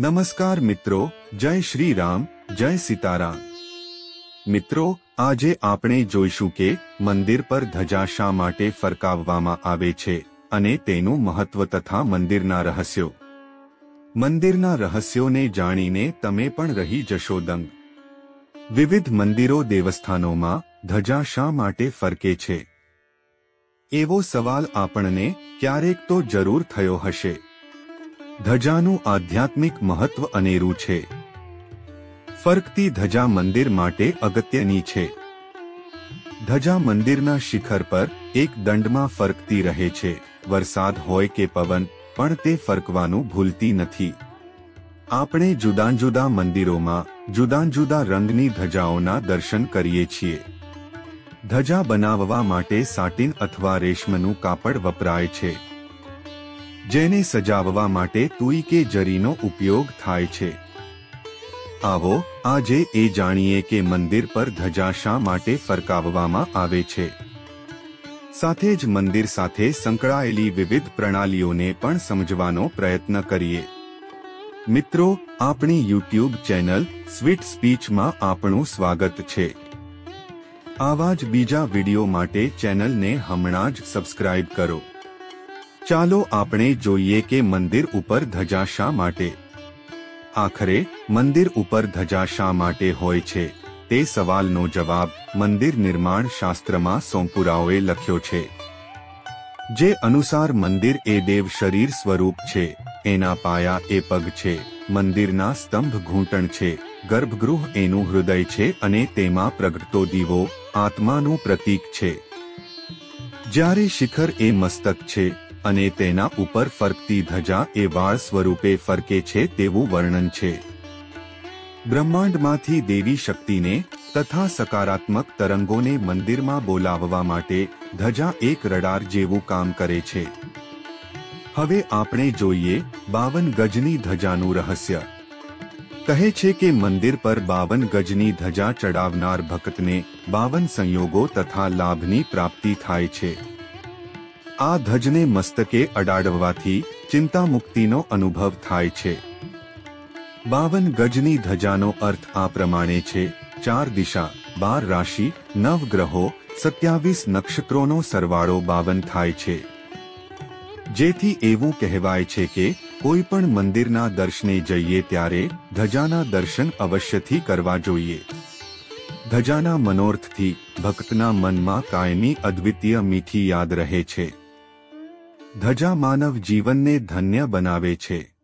નમસ્કાર મિત્રો, જય શ્રી રામ જય સીતારામ. મિત્રો, આજે આપણે જોઈશું કે મંદિર પર ધજા શા માટે ફરકાવવામાં આવે છે અને તેનું મહત્વ તથા મંદિરના રહસ્યો. મંદિરના રહસ્યોને જાણીને તમે પણ રહી જશો દંગ. વિવિધ મંદિરો દેવસ્થાનોમાં ધજા શા માટે ફરકે છે? એવો સવાલ આપણને ક્યારેક તો જરૂર થયો હશે. ધજાનું આધ્યાત્મિક મહત્વ અનેરું છે. ફરકતી ધજા મંદિર માટે અગત્યની છે. ધજા મંદિરના શિખર પર એક દંડમાં ફરકતી રહે છે. વરસાદ હોય કે પવન, પણ તે ફરકવાનું ભૂલતી નથી. આપણે જુદા જુદા મંદિરોમાં જુદા જુદા રંગની ધજાઓના દર્શન કરીએ છીએ. ધજા બનાવવા માટે સાટીન અથવા રેશમનું કાપડ વપરાય છે. જેને સજાવવા માટે તુઈ કે જરીનો ઉપયોગ થાય છે. આવો, આજે એ જાણીએ કે મંદિર પર ધજા શા માટે ફરકાવવામાં આવે છે. સાથે જ મંદિર સાથે સંકળાયેલી વિવિધ પ્રણાલીઓને પણ સમજવાનો પ્રયત્ન કરીએ. મિત્રો, આપણી યુટ્યુબ ચેનલ સ્વીટ સ્પીચમાં આપણું સ્વાગત છે. આવા જ બીજા વીડિયો માટે ચેનલને હમણાં જ સબસ્ક્રાઇબ કરો. ચાલો આપણે જોઈએ કે મંદિર ઉપર ધજા શા માટે? આખરે, મંદિર ઉપર ધજા શા માટે હોય છે? તે સવાલનો જવાબ મંદિર નિર્માણ શાસ્ત્રમાં સોંપુરાઓએ લખ્યો છે. જે અનુસાર મંદિર એ દેવ શરીર સ્વરૂપ છે, એના પાયા એ પગ છે, મંદિરના સ્તંભ ઘૂંટણ છે, ગર્ભગૃહ એનું હૃદય છે અને તેમાં પ્રગટતો દીવો આત્માનું પ્રતીક છે. જ્યારે શિખર એ મસ્તક છે અને તેના ઉપર ફરકતી ધજા એ વાળ સ્વરૂપે ફરકે છે તેવું વર્ણન છે. બ્રહ્માંડમાંથી દેવી શક્તિને તથા સકારાત્મક તરંગોને મંદિરમાં બોલાવવા માટે ધજા એક રડાર જેવું કામ કરે છે. હવે આપણે જોઈએ બાવન ગજની ધજાનું રહસ્ય. કહે છે કે મંદિર પર બાવન ગજની ધજા ચડાવનાર ભક્તને બાવન સંયોગો તથા લાભની પ્રાપ્તિ થાય છે. આ ધજને મસ્તકે અડાડવાથી ચિંતા મુક્તિનો અનુભવ થાય છે. બાવન ગજની ધજાનો અર્થ આ પ્રમાણે છે, ચાર દિશા, બાર રાશિ, નવ ગ્રહો, સત્યાવીસ નક્ષત્રોનો સરવાળો બાવન થાય છે. જેથી એવું કહેવાય છે કે, કોઈ પણ મંદિરના દર્શને જઈએ ત્યારે ધજાના દર્શન અવશ્યથી કરવા જોઈએ. ધજાના મનોર્થથી ભક્તના મનમાં કાયમી અદ્વિતીય મીઠી યાદ રહે છે. ધજા માનવ જીવનને ધન્ય બનાવે છે.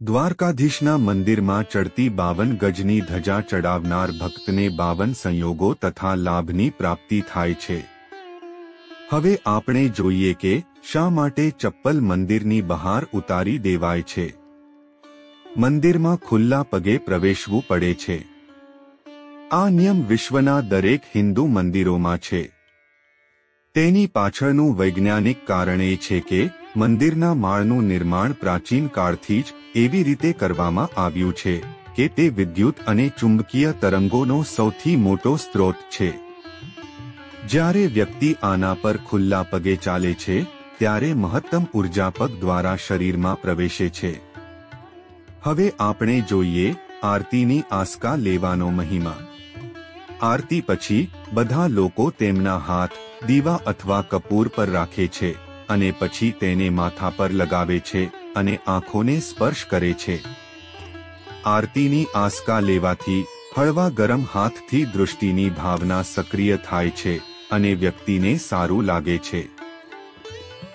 દ્વારકાધીશના મંદિરમાં ચડતી બાવન ગજની ધજા ચડાવનાર ભક્તને બાવન સંયોગો તથા લાભની પ્રાપ્તિ થાય છે. હવે આપણે જોઈએ કે શા માટે ચપ્પલ મંદિરની બહાર ઉતારી દેવાય છે. મંદિરમાં ખુલ્લા પગે પ્રવેશવું પડે છે. આ નિયમ વિશ્વના દરેક હિન્દુ મંદિરોમાં છે. તેની પાછળનું વૈજ્ઞાનિક કારણ એ છે કે, મંદિરના માળનું નિર્માણ પ્રાચીન કાળથી જ એવી રીતે કરવામાં આવ્યું છે, કે તે વિદ્યુત અને ચુંબકીય તરંગોનો સૌથી મોટો સ્ત્રોત છે. જ્યારે વ્યક્તિ આના પર ખુલ્લા પગે ચાલે છે, ત્યારે મહત્તમ ઊર્જા પગ દ્વારા શરીરમાં પ્રવેશે છે. હવે આપણે જોઈએ, આરતીની આસ્કા લેવાનો મહિમા. આરતી પછી, બધા લોકો તેમના હાથ દીવા અથવા કપૂર પર રાખે છે અને પછી તેને માથા પર લગાવે છે અને આંખોને સ્પર્શ કરે છે. આરતીની આસ્કા લેવાથી, હળવા ગરમ હાથથી દૃષ્ટિની ભાવના સક્રિય થાય છે અને વ્યક્તિને સારું લાગે છે.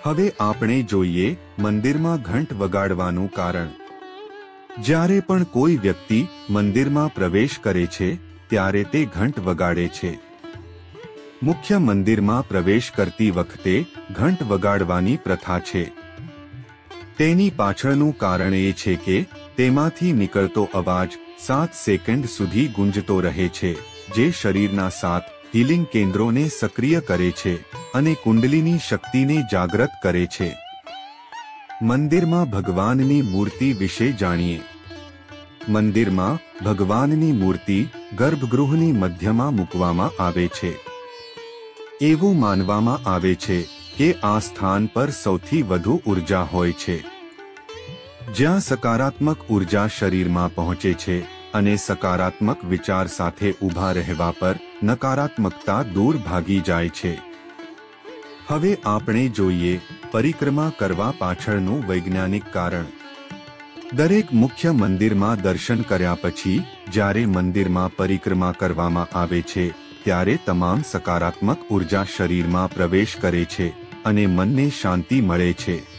હવે આપણે જોઈએ, મંદિરમાં ઘંટ વગાડવાનું કારણ. જ્યારે પણ કોઈ વ્યક્તિ મંદિરમાં પ્રવેશ કરે છે, ત્યારે તે ઘંટ વગાડે છે. મુખ્ય મંદિરમાં પ્રવેશ કરતી વખતે ઘંટ વગાડવાની પ્રથા છે. તેની પાછળનું કારણ એ છે કે તેમાંથી નીકળતો અવાજ સાત સેકન્ડ સુધી ગુંજતો રહે છે, જે શરીરના સાત હિલિંગ કેન્દ્રોને સક્રિય કરે છે અને કુંડલીની શક્તિને જાગૃત કરે છે. મંદિરમાં ભગવાનની મૂર્તિ વિશે જાણીએ. મંદિરમાં ભગવાનની મૂર્તિ ગર્ભગૃહની મધ્યમાં મૂકવામાં આવે છે. એવું માનવામાં આવે છે કે આ સ્થાન પર સૌથી વધુ ઊર્જા હોય છે. જ્યાં સકારાત્મક ઊર્જા શરીરમાં પહોંચે છે અને સકારાત્મક વિચાર સાથે ઊભા રહેવા પર નકારાત્મકતા દૂર ભાગી જાય છે. હવે આપણે જોઈએ પરિક્રમા કરવા પાછળનું વૈજ્ઞાનિક કારણ. દરેક મુખ્ય મંદિરમાં દર્શન કર્યા પછી જ્યારે મંદિરમાં પરિક્રમા કરવામાં આવે છે ત્યારે તમામ સકારાત્મક ઊર્જા શરીરમાં પ્રવેશ કરે છે અને મનને શાંતિ મળે છે.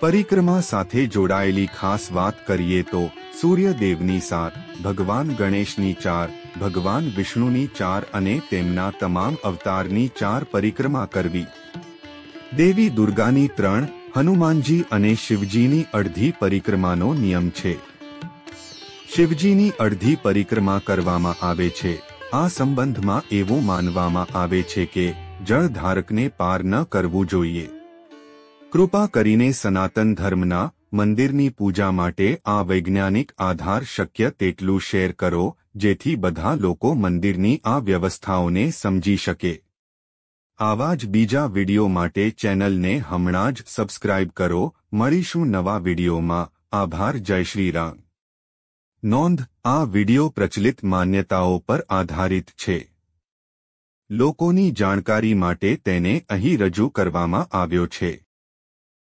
પરિક્રમા સાથે જોડાયેલી ખાસ વાત કરીએ તો, સૂર્યદેવની સાત, ભગવાન ગણેશની ચાર, ભગવાન વિષ્ણુની ચાર અને તેમના તમામ અવતારની ચાર પરિક્રમા કરવી. દેવી દુર્ગાની ત્રણ, હનુમાનજી અને શિવજીની અડધી પરિક્રમાનો નિયમ છે. શિવજીની અડધી પરિક્રમા કરવામાં આવે છે. આ સંબંધમાં એવું માનવામાં આવે છે કે જળધારકને પાર ન કરવું જોઈએ. કૃપા કરીને સનાતન ધર્મના મંદિરની પૂજા માટે આ વૈજ્ઞાનિક આધાર શક્ય તેટલું શેર કરો, જેથી બધા લોકો મંદિરની આ વ્યવસ્થાઓને સમજી શકે. આવા જ બીજા વિડિયો માટે ચેનલને હમણાં જ સબસ્ક્રાઇબ કરો. મળીશું નવા વિડિયોમાં. આભાર, જય શ્રી રામ. નોંધ, આ વિડિયો પ્રચલિત માન્યતાઓ પર આધારિત છે. લોકોની જાણકારી માટે તેને અહીં રજૂ કરવામાં આવ્યો છે.